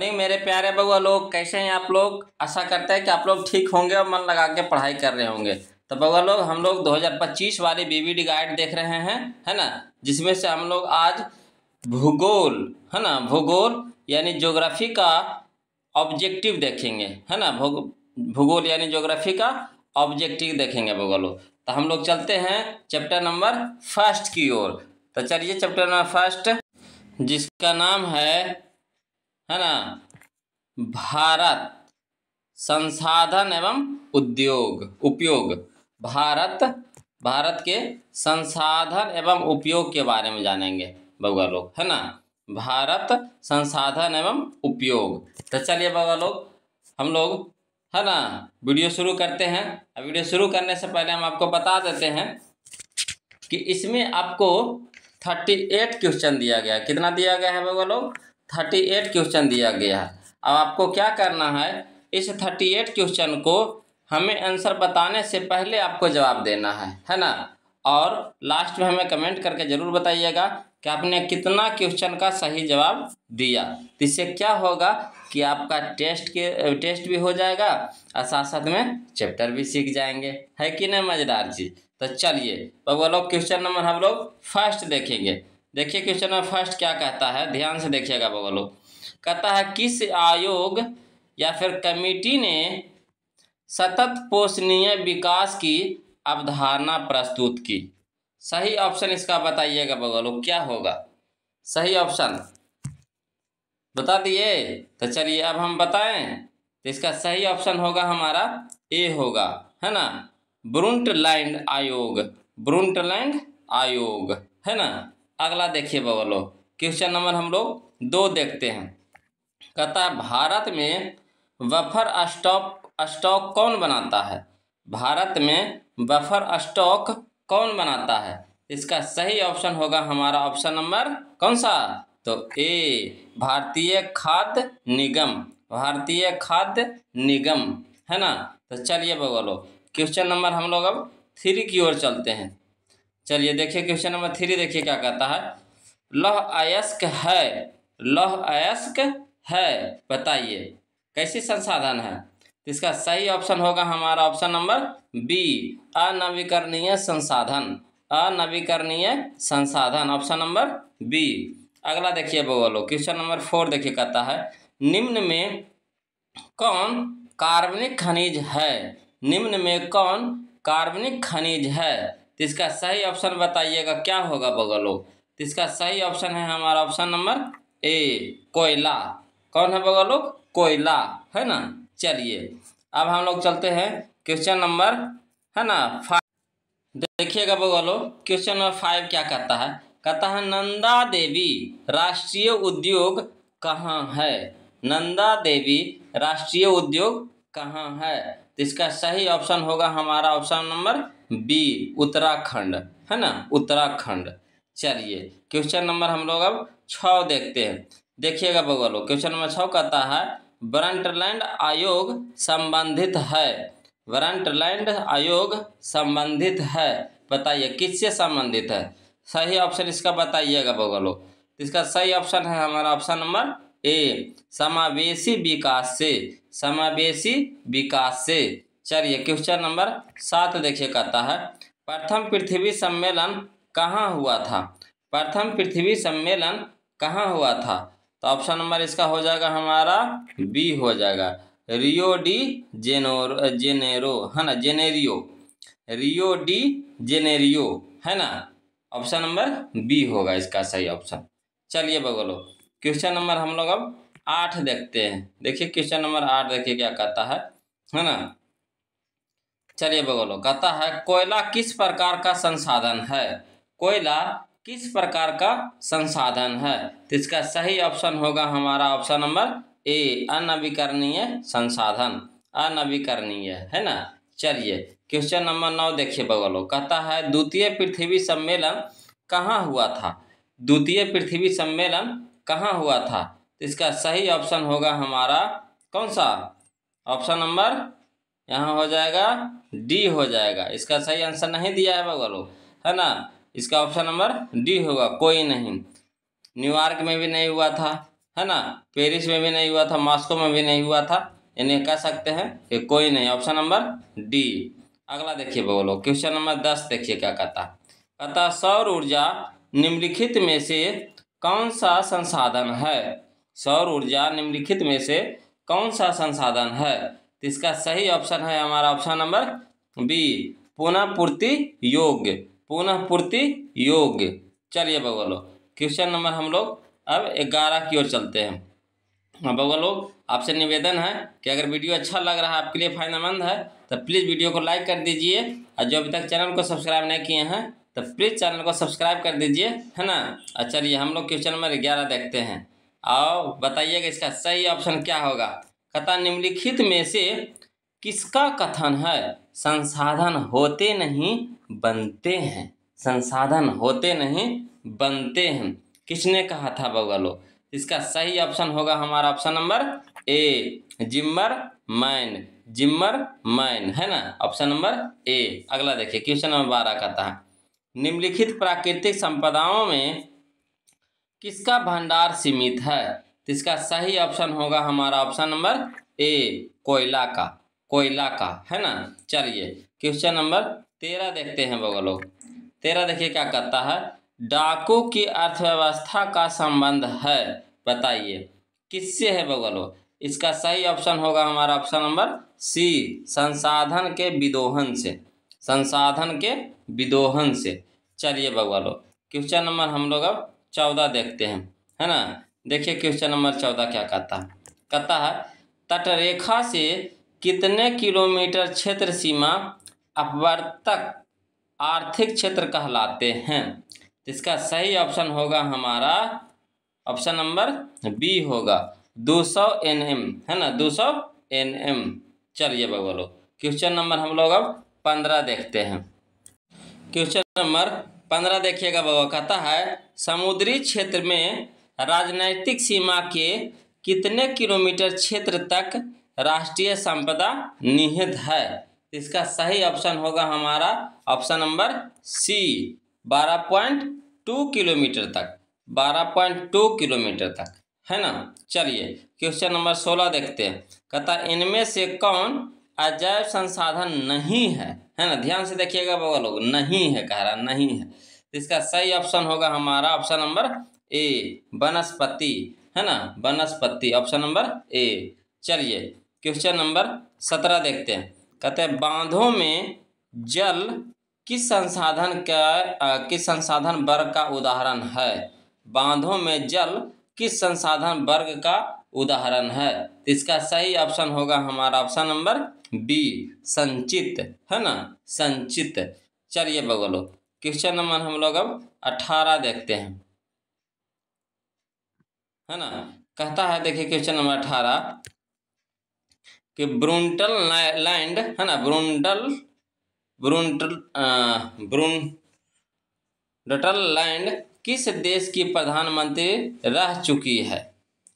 नहीं, मेरे प्यारे बउआ लोग, कैसे हैं आप लोग? आशा करते हैं कि आप लोग ठीक होंगे और मन लगा के पढ़ाई कर रहे होंगे। तो बउआ लोग, हम लोग 2025 वाली बीबीडी गाइड देख रहे हैं, है ना? जिसमें से हम लोग आज भूगोल, है ना? भूगोल यानी ज्योग्राफी का ऑब्जेक्टिव देखेंगे, है ना? भूगोल यानी ज्योग्राफी का ऑब्जेक्टिव देखेंगे लोग। तो हम लोग चलते हैं चैप्टर नंबर फ़र्स्ट की ओर। तो चलिए चैप्टर नंबर फ़र्स्ट जिसका नाम है है ना? भारत, संसाधन एवं उद्योग, उपयोग। भारत भारत के संसाधन एवं उपयोग के बारे में जानेंगे बउआ लोग, है ना? भारत, संसाधन एवं उपयोग। तो चलिए बउआ लोग, हम लोग, है ना, वीडियो शुरू करते हैं। अब वीडियो शुरू करने से पहले हम आपको बता देते हैं कि इसमें आपको थर्टी एट क्वेश्चन दिया गया कितना दिया गया है बउआ लोग? थर्टी एट क्वेश्चन दिया गया है। अब आपको क्या करना है? इस थर्टी एट क्वेश्चन को हमें आंसर बताने से पहले आपको जवाब देना है है ना? और लास्ट में हमें कमेंट करके ज़रूर बताइएगा कि आपने कितना क्वेश्चन का सही जवाब दिया। तो इससे क्या होगा कि आपका टेस्ट के टेस्ट भी हो जाएगा और साथ साथ में चैप्टर भी सीख जाएँगे। है कि नहीं, मज़ेदार चीज़ तो चलिए बबुआ लोग क्वेश्चन नंबर हम लोग फ़र्स्ट देखेंगे। देखिए क्वेश्चन नंबर फ़र्स्ट क्या कहता है? ध्यान से देखिएगा लोग कहता है, किस आयोग या फिर कमेटी ने सतत पोषणीय विकास की अवधारणा प्रस्तुत की? सही ऑप्शन इसका बताइएगा बगल, क्या होगा? सही ऑप्शन बता दिए? तो चलिए, अब हम बताएँ। तो इसका सही ऑप्शन होगा हमारा ए होगा, है ना? ब्रुंटलैंड आयोग। ब्रुंटलैंड आयोग, है ना? अगला देखिए बगलो क्वेश्चन नंबर हम लोग दो देखते हैं। कहता है, भारत में बफर स्टॉक स्टॉक कौन बनाता है? भारत में बफर स्टॉक कौन बनाता है? इसका सही ऑप्शन होगा हमारा ऑप्शन नंबर कौन सा? तो ए, भारतीय खाद्य निगम, भारतीय खाद्य निगम, है ना? तो चलिए बगलो क्वेश्चन नंबर हम लोग अब थ्री की ओर चलते हैं। चलिए देखिए क्वेश्चन नंबर थ्री देखिए क्या कहता है। लौह अयस्क है, लौह अयस्क है, बताइए, कैसी संसाधन है? तो इसका सही ऑप्शन होगा हमारा ऑप्शन नंबर बी अनवीकरणीय संसाधन अनवीकरणीय संसाधन ऑप्शन नंबर बी अगला देखिए बोलो क्वेश्चन नंबर फोर देखिए कहता है, निम्न में कौन कार्बनिक खनिज है? निम्न में कौन कार्बनिक खनिज है? तो इसका सही ऑप्शन बताइएगा, क्या होगा बगलो? तो इसका सही ऑप्शन है हमारा ऑप्शन नंबर ए, कोयला। कौन है बगलो? कोयला, है ना? चलिए, अब हम लोग चलते हैं क्वेश्चन नंबर है ना? फाइव देखिएगा बगलो क्वेश्चन नंबर फाइव क्या कहता है? कहता है, नंदा देवी, राष्ट्रीय उद्योग कहाँ है? नंदा देवी, राष्ट्रीय उद्योग कहाँ है? तो इसका सही ऑप्शन होगा हमारा ऑप्शन नंबर बी, उत्तराखंड, है ना? उत्तराखंड। चलिए क्वेश्चन नंबर हम लोग अब छ देखते हैं। देखिएगा बगलो क्वेश्चन नंबर छः कहता है ब्रंटलैंड आयोग संबंधित है। ब्रंटलैंड आयोग संबंधित है। बताइए, किससे संबंधित है? सही ऑप्शन इसका बताइएगा बगलो। इसका सही ऑप्शन है हमारा ऑप्शन नंबर ए समावेशी विकास से। समावेशी विकास से। चलिए क्वेश्चन नंबर सात देखिए कहता है, प्रथम पृथ्वी सम्मेलन कहाँ हुआ था? प्रथम पृथ्वी सम्मेलन कहाँ हुआ था? तो ऑप्शन नंबर इसका हो जाएगा हमारा बी हो जाएगा। रियो डी जेनोर जेनेरो है ना? जेनेरियो रियो डी जेनेरियो है ना? ऑप्शन नंबर बी होगा इसका सही ऑप्शन चलिए बगलो क्वेश्चन नंबर हम लोग अब आठ देखते हैं। देखिए क्वेश्चन नंबर आठ देखिए क्या कहता है है ना? चलिए बगलो कहता है, कोयला किस प्रकार का संसाधन है? कोयला किस प्रकार का संसाधन है? तो इसका सही ऑप्शन होगा हमारा ऑप्शन नंबर ए अनवीकरणीय संसाधन। अनवीकरणीय, है ना? चलिए क्वेश्चन नंबर नौ देखिए बगलो कहता है, द्वितीय पृथ्वी सम्मेलन कहाँ हुआ था? द्वितीय पृथ्वी सम्मेलन कहाँ हुआ था? तो इसका सही ऑप्शन होगा हमारा, कौन सा? ऑप्शन नंबर यहाँ हो जाएगा डी हो जाएगा। इसका सही आंसर नहीं दिया है बगलो, है ना? इसका ऑप्शन नंबर डी होगा, कोई नहीं। न्यूयॉर्क में भी नहीं हुआ था, है ना? पेरिस में भी नहीं हुआ था मॉस्को में भी नहीं हुआ था। इन्हें कह सकते हैं कि कोई नहीं। ऑप्शन नंबर डी अगला देखिए बोलो क्वेश्चन नंबर दस देखिए क्या कहता। कहता, सौर ऊर्जा निम्नलिखित में से कौन सा संसाधन है? सौर ऊर्जा निम्नलिखित में से कौन सा संसाधन है? तो इसका सही ऑप्शन है हमारा ऑप्शन नंबर बी पुनः पूर्ति योग्य पुनः पूर्ति योग्य चलिए बगलो, क्वेश्चन नंबर हम लोग अब ग्यारह की ओर चलते हैं। हाँ बगल, आपसे निवेदन है कि अगर वीडियो अच्छा लग रहा है, आपके लिए फ़ायदेमंद है तो प्लीज़ वीडियो को लाइक कर दीजिए और जो अभी तक चैनल को सब्सक्राइब नहीं किए हैं तो प्लीज़ चैनल को सब्सक्राइब कर दीजिए, है ना? और चलिए हम लोग क्वेश्चन नंबर ग्यारह देखते हैं। आओ, बताइएगा इसका सही ऑप्शन क्या होगा। कथा निम्नलिखित में से किसका कथन है? संसाधन होते नहीं, बनते हैं। संसाधन होते नहीं, बनते हैं। किसने कहा था बगलो? इसका सही ऑप्शन होगा हमारा option number A Zimmerman. Zimmerman, है ना? ऑप्शन नंबर ए अगला देखिए क्वेश्चन नंबर बारह का था। निम्नलिखित प्राकृतिक संपदाओं में किसका भंडार सीमित है? तो इसका सही ऑप्शन होगा हमारा ऑप्शन नंबर ए, कोयला का। कोयला का, है ना? चलिए, क्वेश्चन नंबर तेरह देखते हैं बगलो तेरह देखिए क्या कहता है, डाकू की अर्थव्यवस्था का संबंध है, बताइए। किससे है बगलो इसका सही ऑप्शन होगा हमारा ऑप्शन नंबर सी, संसाधन के विदोहन से। संसाधन के विदोहन से। चलिए बगलो क्वेश्चन नंबर हम लोग अब चौदह देखते हैं, है ना? देखिए क्वेश्चन नंबर चौदह क्या कहता है? कहता है, तटरेखा से कितने किलोमीटर क्षेत्र सीमा अपवर्तक आर्थिक क्षेत्र कहलाते हैं? इसका सही ऑप्शन होगा हमारा ऑप्शन नंबर बी होगा। 200 एन एम है ना? 200 एन एम चलिए बोलो क्वेश्चन नंबर हम लोग अब पंद्रह देखते हैं। क्वेश्चन नंबर पंद्रह देखिएगा बाबा कहता है, समुद्री क्षेत्र में राजनैतिक सीमा के कितने किलोमीटर क्षेत्र तक राष्ट्रीय संपदा निहित है? इसका सही ऑप्शन होगा हमारा ऑप्शन नंबर सी बारह पॉइंट टू किलोमीटर तक, बारह पॉइंट टू किलोमीटर तक, है ना? चलिए क्वेश्चन नंबर सोलह देखते हैं। कहता, इनमें से कौन अजैव संसाधन नहीं है? है ना? ध्यान से देखिएगा बाबा लोग, नहीं है, कह रहा, नहीं है। इसका सही ऑप्शन होगा हमारा ऑप्शन नंबर ए, वनस्पति, है ना? वनस्पति ऑप्शन नंबर ए चलिए क्वेश्चन नंबर सत्रह देखते हैं। कहते हैं, बांधों में जल किस संसाधन का किस संसाधन वर्ग का उदाहरण है? बांधों में जल किस संसाधन वर्ग का उदाहरण है? इसका सही ऑप्शन होगा हमारा ऑप्शन नंबर बी संचित, है ना? संचित। चलिए बगलो। क्वेश्चन नंबर हम लोग अब अठारह देखते हैं। है ना? कहता है, देखिए क्वेश्चन नंबर अठारह, कि ब्रुंटल लैंड है ना? ब्रुंडल ब्रुंटल ब्रुंडटल लैंड किस देश की प्रधानमंत्री रह चुकी है?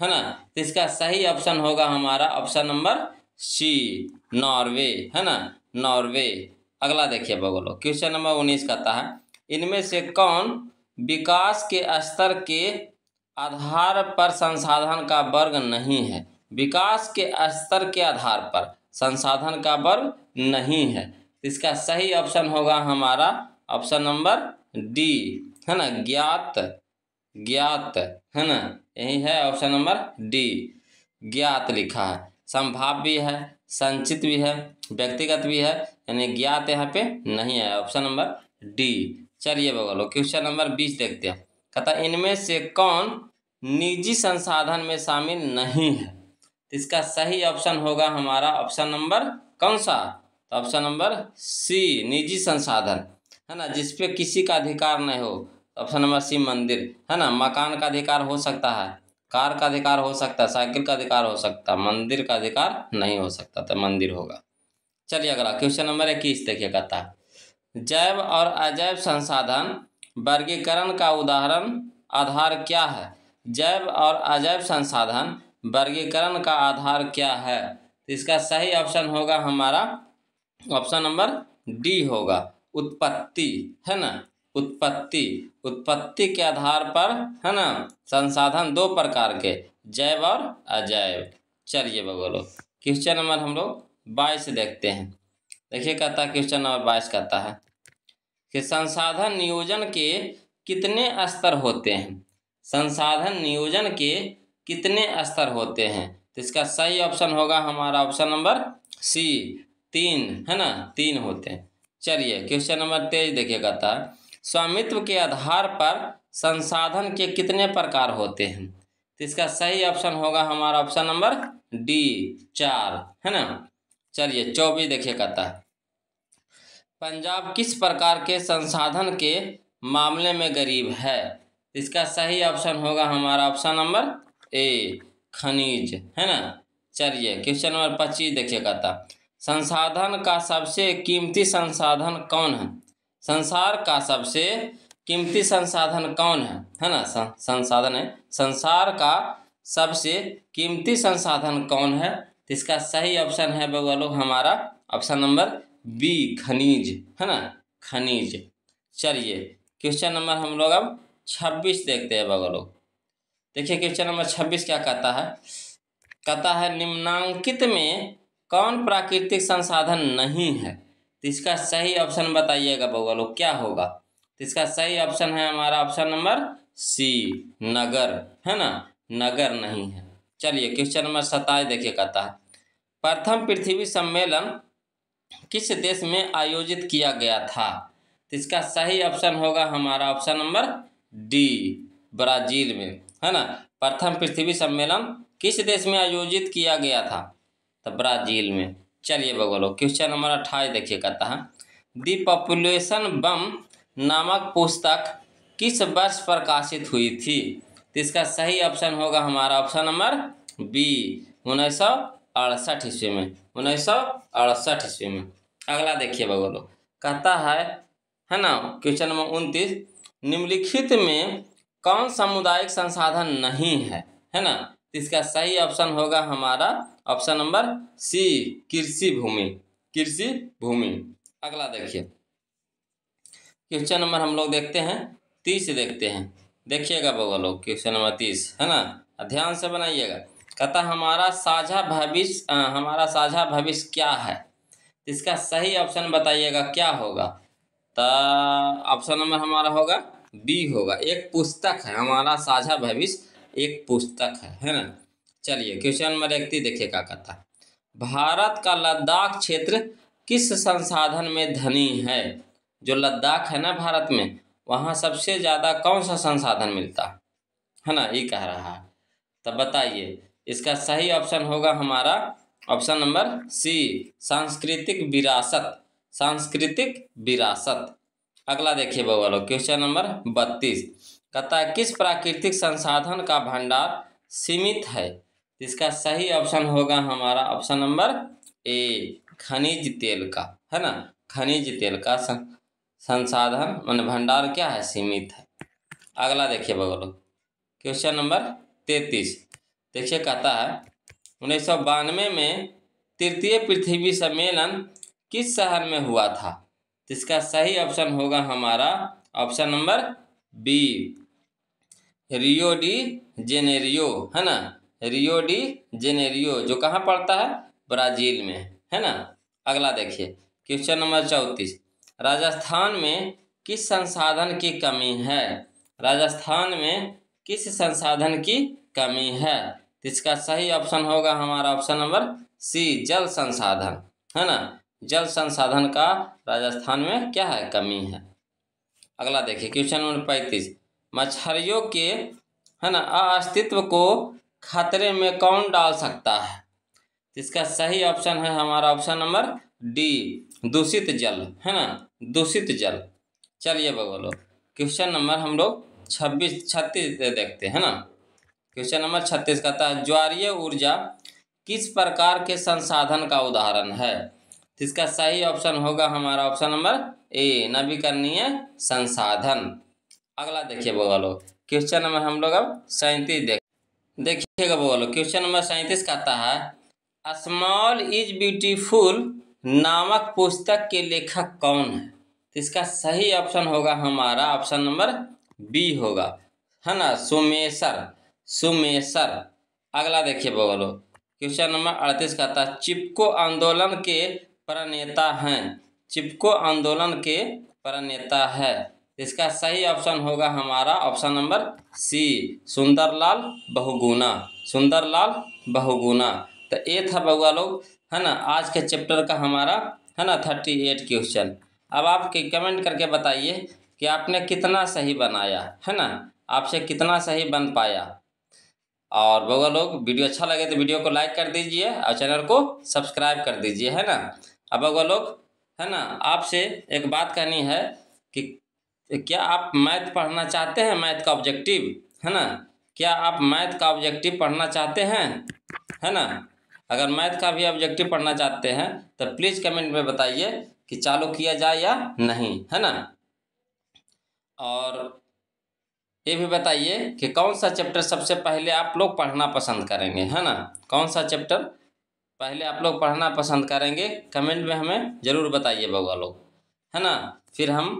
है ना? तो इसका सही ऑप्शन होगा हमारा ऑप्शन नंबर सी नॉर्वे है ना? नॉर्वे अगला देखिए बगलो क्वेश्चन नंबर उन्नीस कहता है, इनमें से कौन विकास के स्तर के आधार पर संसाधन का वर्ग नहीं है। विकास के स्तर के आधार पर संसाधन का वर्ग नहीं है। इसका सही ऑप्शन होगा हमारा ऑप्शन नंबर डी, है ना? ज्ञात ज्ञात, है ना? यही है ऑप्शन नंबर डी। ज्ञात लिखा है। संभाव भी है, संचित भी है, व्यक्तिगत भी है, यानी ज्ञात यहाँ पे नहीं है ऑप्शन नंबर डी। चलिए बगलो, क्वेश्चन नंबर बीस देखते हैं। कहता इनमें से कौन निजी संसाधन में शामिल नहीं है? इसका सही ऑप्शन होगा हमारा ऑप्शन नंबर कौन सा? तो ऑप्शन नंबर सी निजी संसाधन। है ना जिसपे किसी का अधिकार नहीं हो। तो ऑप्शन नंबर सी मंदिर। है ना, मकान का अधिकार हो सकता है, कार का अधिकार हो सकता है, साइकिल का अधिकार हो सकता है, मंदिर का अधिकार नहीं हो सकता तो मंदिर होगा। चलिए अगला क्वेश्चन नंबर इक्कीस, देखिए कहता है। जैव और अजैव संसाधन वर्गीकरण का उदाहरण आधार क्या है? जैव और अजैव संसाधन वर्गीकरण का आधार क्या है? तो इसका सही ऑप्शन होगा हमारा ऑप्शन नंबर डी होगा। उत्पत्ति, है ना? उत्पत्ति। उत्पत्ति के आधार पर, है ना? संसाधन दो प्रकार के, जैव और अजैव। चलिए बगोलो। क्वेश्चन नंबर हम लोग बाईस देखते हैं। देखिए कहता है क्वेश्चन नंबर बाईस कहता है। कि संसाधन नियोजन के कितने स्तर होते हैं? संसाधन नियोजन के कितने स्तर होते हैं? तो इसका सही ऑप्शन होगा हमारा ऑप्शन नंबर सी तीन, है ना? तीन होते हैं। चलिए क्वेश्चन नंबर तेईस देखिए कहता है स्वामित्व के आधार पर संसाधन के कितने प्रकार होते हैं? तो इसका सही ऑप्शन होगा हमारा ऑप्शन नंबर डी चार, है ना? चलिए, चौबीस देखिए कहता है पंजाब किस प्रकार के संसाधन के मामले में गरीब है? इसका सही ऑप्शन होगा हमारा ऑप्शन नंबर ए खनिज, है ना? चलिए क्वेश्चन नंबर पच्चीस देखिए कहता संसाधन का सबसे कीमती संसाधन कौन है? संसार का सबसे कीमती संसाधन कौन है? है ना? संसाधन है। संसार का सबसे कीमती संसाधन कौन है? इसका सही ऑप्शन है बगवा लोग, हमारा ऑप्शन नंबर बी खनिज, है ना? खनिज। चलिए क्वेश्चन नंबर हम लोग अब छब्बीस देखते हैं बगवा लोग देखिए क्वेश्चन नंबर छब्बीस क्या कहता है? कहता है, निम्नांकित में कौन प्राकृतिक संसाधन नहीं है? तो इसका सही ऑप्शन बताइएगा लोग क्या होगा? तो इसका सही ऑप्शन है हमारा ऑप्शन नंबर सी नगर, है ना? नगर नहीं है। चलिए क्वेश्चन नंबर सत्ताईस देखिए कहता है। प्रथम पृथ्वी सम्मेलन किस देश में आयोजित किया गया था? तो इसका सही ऑप्शन होगा हमारा ऑप्शन नंबर डी, ब्राज़ील में, है ना? प्रथम पृथ्वी सम्मेलन किस देश में आयोजित किया गया था? तो ब्राज़ील में। चलिए बगोलो, क्वेश्चन नंबर अट्ठाईस देखिए कहता है दी पॉपुलेशन बम नामक पुस्तक किस वर्ष प्रकाशित हुई थी? तो इसका सही ऑप्शन होगा हमारा ऑप्शन नंबर बी, उन्नीस सौ अड़सठ ईस्वी में। उन्नीस सौ अड़सठ ईस्वी में। अगला देखिए बगोलो कहता है है ना, क्वेश्चन नंबर उनतीस, निम्नलिखित में कौन सामुदायिक संसाधन नहीं है? है ना तो इसका सही ऑप्शन होगा हमारा ऑप्शन नंबर सी, कृषि भूमि कृषि भूमि। अगला देखिए। क्वेश्चन नंबर हम लोग देखते हैं, तीस देखते हैं। देखिएगा बगल लोग, क्वेश्चन नंबर तीस, है ना? ध्यान से बनाइएगा। कहता हमारा साझा भविष्य हमारा साझा भविष्य क्या है? इसका सही ऑप्शन बताइएगा, क्या होगा? तो ऑप्शन नंबर हमारा होगा बी होगा। एक पुस्तक है, हमारा साझा भविष्य एक पुस्तक है है ना? चलिए, क्वेश्चन नंबर इकतीस देखिए क्या कहता भारत का लद्दाख क्षेत्र किस संसाधन में धनी है? जो लद्दाख है ना भारत में, वहाँ सबसे ज़्यादा कौन सा संसाधन मिलता है ना? ये कह रहा है। तब बताइए इसका सही ऑप्शन होगा हमारा ऑप्शन नंबर सी, सांस्कृतिक विरासत। सांस्कृतिक विरासत। अगला देखिए बवालो, क्वेश्चन नंबर बत्तीस। कहता है किस प्राकृतिक संसाधन का भंडार सीमित है? इसका सही ऑप्शन होगा हमारा ऑप्शन नंबर ए, खनिज तेल का, है ना? खनिज तेल का संसाधन मान भंडार क्या है? सीमित है। अगला देखिए बगलो क्वेश्चन नंबर तैतीस। देखिए कहता है, उन्नीस सौ बानवे में तृतीय पृथ्वी सम्मेलन किस शहर में हुआ था? इसका सही ऑप्शन होगा हमारा option number B Rio de Janeiro है ना? रियो डी जेनेरियो जो कहाँ पड़ता है? ब्राज़ील में, है ना? अगला देखिए क्वेश्चन नंबर चौंतीस। राजस्थान में किस संसाधन की कमी है? राजस्थान में किस संसाधन की कमी है? तो इसका सही ऑप्शन होगा हमारा ऑप्शन नंबर सी जल संसाधन। है ना? जल संसाधन का राजस्थान में क्या है? कमी है। अगला देखिए क्वेश्चन नंबर पैंतीस। मच्छरियों के, है ना, अस्तित्व को खतरे में कौन डाल सकता है? इसका सही ऑप्शन है हमारा ऑप्शन नंबर डी दूषित जल। है ना? दूषित जल। चलिए बोलो क्वेश्चन नंबर हम लोग छब्बीस, छत्तीस देखते हैं ना? क्वेश्चन नंबर छत्तीस कहता है, ज्वारीय ऊर्जा किस प्रकार के संसाधन का उदाहरण है? इसका सही ऑप्शन होगा हमारा ऑप्शन नंबर ए नवीकरणीय संसाधन। अगला देखिए बोलो। क्वेश्चन नंबर हम लोग अब सैंतीस देख देखिएगा बोलो। क्वेश्चन नंबर सैंतीस कहता है स्मॉल इज़ ब्यूटीफुल नामक पुस्तक के लेखक कौन है? तो इसका सही ऑप्शन होगा हमारा ऑप्शन नंबर बी होगा। है ना? सुमेसर सुमेसर। अगला देखिए बगल क्वेश्चन नंबर अड़तीस कहता है चिपको आंदोलन के प्रणेता हैं। चिपको आंदोलन के प्रणेता है। इसका सही ऑप्शन होगा हमारा option number C, Sundarlal Bahuguna Sundarlal Bahuguna तो ये था बउआ लोग, है ना? आज के चैप्टर का हमारा, है ना? Thirty eight question. अब आप कमेंट करके बताइए कि आपने कितना सही बनाया, है ना? आपसे कितना सही बन पाया? और बउआ लोग, वीडियो अच्छा लगे तो वीडियो को लाइक कर दीजिए और चैनल को सब्सक्राइब कर दीजिए, है ना? अब बउआ लोग, है ना, आपसे एक बात कहनी है कि क्या आप मैथ पढ़ना चाहते हैं, मैथ का ऑब्जेक्टिव? है ना? क्या आप मैथ का ऑब्जेक्टिव पढ़ना चाहते हैं? है ना? अगर मैथ का भी ऑब्जेक्टिव पढ़ना चाहते हैं तो प्लीज़ कमेंट में बताइए कि चालू किया जाए या नहीं, है ना? और ये भी बताइए कि कौन सा चैप्टर सबसे पहले आप लोग पढ़ना पसंद करेंगे, है ना? कौन सा चैप्टर पहले आप लोग पढ़ना पसंद करेंगे कमेंट में हमें ज़रूर बताइए बउआ लोग, है ना? फिर हम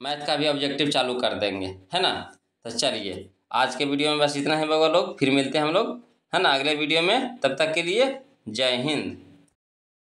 मैथ का भी ऑब्जेक्टिव चालू कर देंगे, है ना? तो चलिए, आज के वीडियो में बस इतना है बउआ लोग, फिर मिलते हैं हम लोग, है ना? अगले वीडियो में, तब तक के लिए जय हिंद।